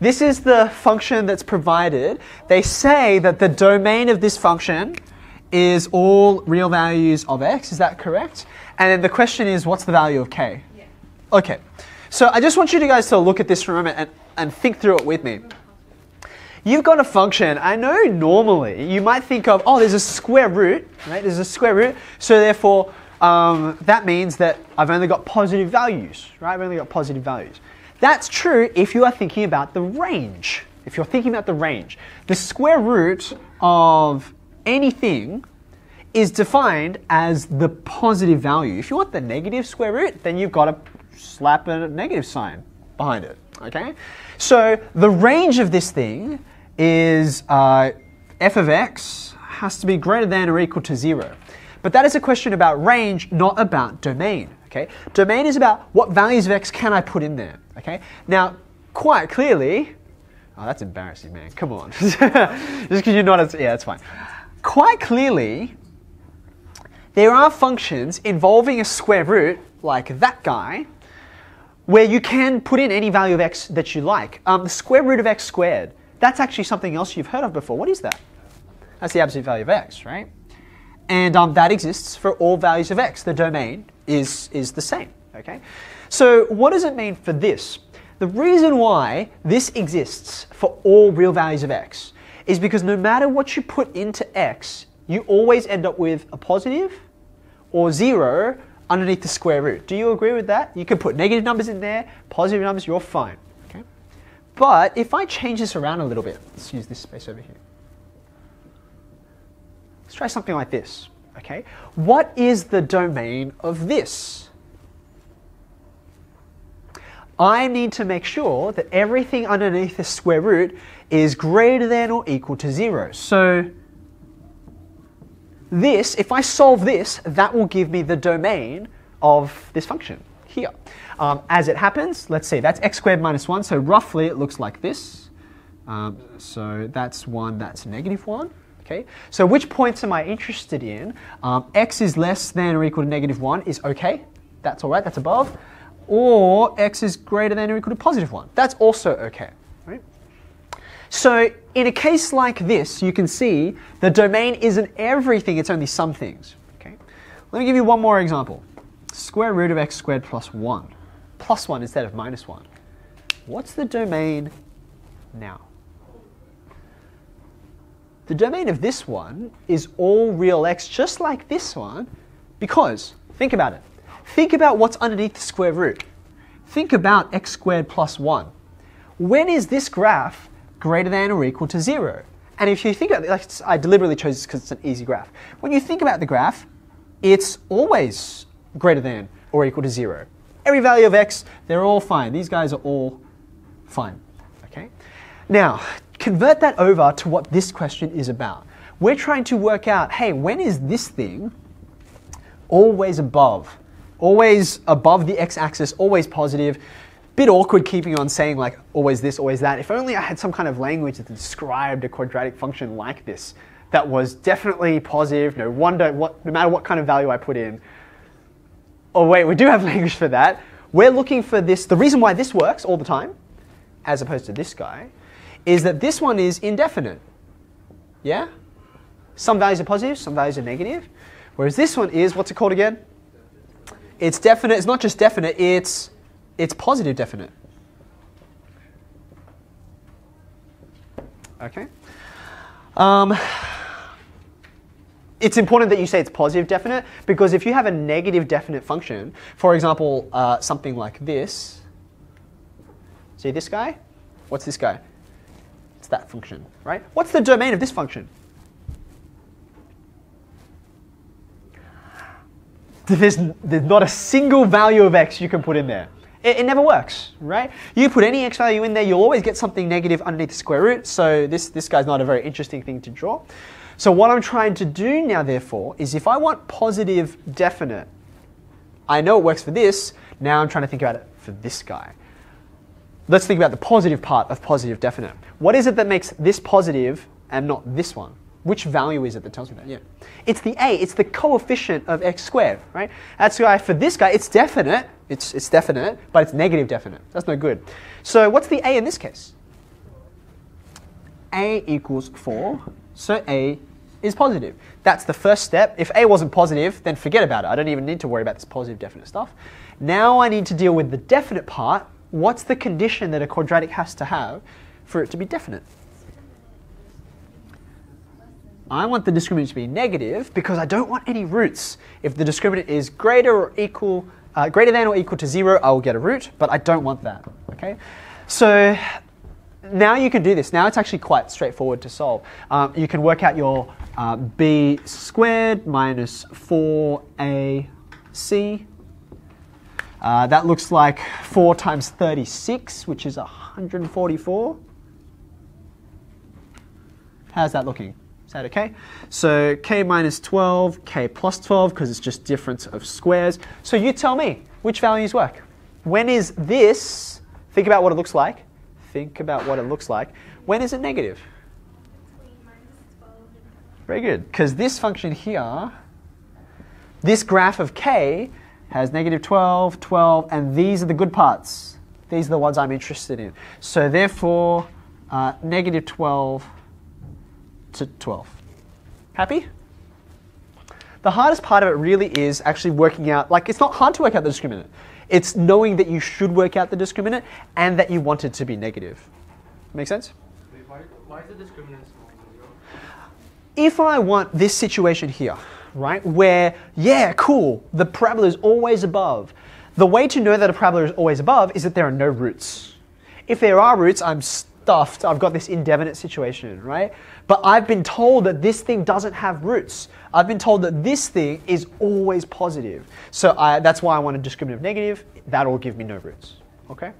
this is the function that's provided. They say that the domain of this function is all real values of x. Is that correct? And then the question is, what's the value of k? Yeah. Okay. So I just want you guys to look at this for a moment and, and think through it with me. You've got a function. I know normally you might think of, oh, there's a square root, right? There's a square root. So therefore, um, that means that I've only got positive values, right? I've only got positive values. That's true if you are thinking about the range. If you're thinking about the range, the square root of anything is defined as the positive value. If you want the negative square root, then you've got to slap a negative sign behind it. Okay? So the range of this thing is uh, f of x has to be greater than or equal to zero. But that is a question about range, not about domain. Okay? Domain is about what values of x can I put in there. Okay? Now, quite clearly, oh, that's embarrassing, man. Come on. Just because you're not as, yeah, that's fine. Quite clearly, there are functions involving a square root, like that guy, where you can put in any value of x that you like. Um, the square root of x squared, that's actually something else you've heard of before. What is that? That's the absolute value of x, right? And um, that exists for all values of x. The domain is, is the same, okay? So what does it mean for this? The reason why this exists for all real values of x is because no matter what you put into x, you always end up with a positive or zero underneath the square root. Do you agree with that? You can put negative numbers in there, positive numbers, you're fine. Okay? But if I change this around a little bit, let's use this space over here. Let's try something like this. Okay? What is the domain of this? I need to make sure that everything underneath the square root is greater than or equal to zero. So this, if I solve this, that will give me the domain of this function here. Um, as it happens, let's see, that's x squared minus 1, so roughly it looks like this. Um, so that's 1, that's negative 1. Okay, so which points am I interested in? Um, x is less than or equal to negative 1 is okay. That's all right, that's above. Or x is greater than or equal to positive 1. That's also okay. Right? So in a case like this, you can see the domain isn't everything, it's only some things. Okay? Let me give you one more example. Square root of x squared plus 1. Plus 1 instead of minus 1. What's the domain now? The domain of this one is all real x, just like this one, because, think about it. Think about what's underneath the square root. Think about x squared plus 1. When is this graph greater than or equal to 0? And if you think about it, like I deliberately chose this because it's an easy graph. When you think about the graph, it's always greater than or equal to 0. Every value of x, they're all fine. These guys are all fine. Okay? Now, convert that over to what this question is about. We're trying to work out, hey, when is this thing always above? Always above the x-axis, always positive. Bit awkward keeping on saying like always this, always that. If only I had some kind of language that described a quadratic function like this that was definitely positive, no wonder what, no matter what kind of value I put in. Oh wait, we do have language for that. We're looking for this, the reason why this works all the time, as opposed to this guy, is that this one is indefinite. Yeah? Some values are positive, some values are negative. Whereas this one is, what's it called again? It's definite. It's not just definite, it's, it's positive definite. Okay? Um, it's important that you say it's positive definite because if you have a negative definite function, for example, uh, something like this, see this guy? What's this guy? That function, right? What's the domain of this function? There's, there's not a single value of x you can put in there. It, it, never works, right? You put any x value in there, you'll always get something negative underneath the square root, so this, this guy's not a very interesting thing to draw. So what I'm trying to do now, therefore, is if I want positive definite, I know it works for this, now I'm trying to think about it for this guy. Let's think about the positive part of positive definite. What is it that makes this positive and not this one? Which value is it that tells me that? Yeah. It's the a, it's the coefficient of x squared, right? That's why for this guy, it's definite, it's, it's definite, but it's negative definite. That's no good. So what's the a in this case? a equals 4, so a is positive. That's the first step. If a wasn't positive, then forget about it. I don't even need to worry about this positive definite stuff. Now I need to deal with the definite part. What's the condition that a quadratic has to have for it to be definite? I want the discriminant to be negative because I don't want any roots. If the discriminant is greater or equal, uh, greater than or equal to zero, I will get a root, but I don't want that. Okay, so now you can do this. Now it's actually quite straightforward to solve. Um, you can work out your uh, b squared minus 4ac. Uh, that looks like 4 times 36, which is 144. How's that looking? Is that okay? So k minus 12, k plus 12, because it's just difference of squares. So you tell me, which values work? When is this, think about what it looks like, think about what it looks like, when is it negative? Very good, because this function here, this graph of k has negative 12, 12, and these are the good parts. These are the ones I'm interested in. So therefore, uh, negative 12 to 12. Happy? The hardest part of it really is actually working out, like it's not hard to work out the discriminant. It's knowing that you should work out the discriminant and that you want it to be negative. Make sense? Why, why is the discriminant small? If I want this situation here, right, where, yeah, cool, the parabola is always above, the way to know that a parabola is always above is that there are no roots. If there are roots, I'm stuffed. I've got this indefinite situation, right? But I've been told that this thing doesn't have roots. I've been told that this thing is always positive. So I, that's why I want a discriminant of negative. That'll give me no roots. Okay?